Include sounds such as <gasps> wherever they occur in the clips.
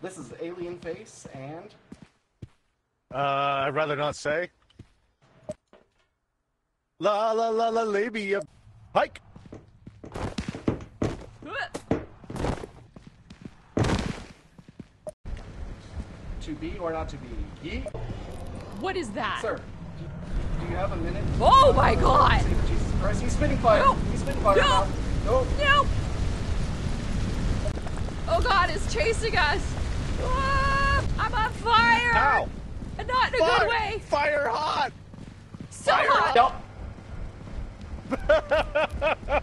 This is Alien Face and Uh, I'd rather not say. La la la la labia. Hike. to be or not to be. Ye, What is that? sir. Do, do you have a minute? Oh my god! Jesus Christ! He's spitting fire. No. He's spitting fire. No. now. No. Oh god, it's chasing us! Ah, I'm on fire! Ow! And not in a Fire, good way! Fire hot. So hot! Nope. <laughs>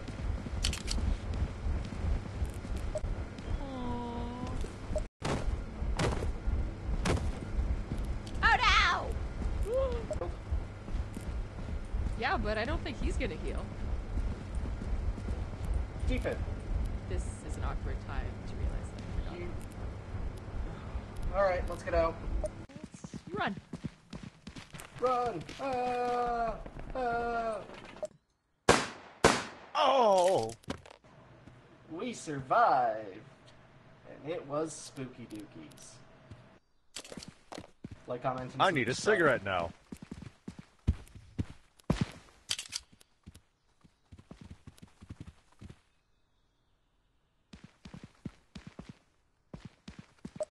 Oh no! <gasps> Yeah, but I don't think he's gonna heal. Defense. This is an awkward time to realize that I forgot. You. All right, let's get out. You run. Run! Ah! Ah! Oh. We survived, and it was spooky dookies. Like, comment, and I need a cigarette now.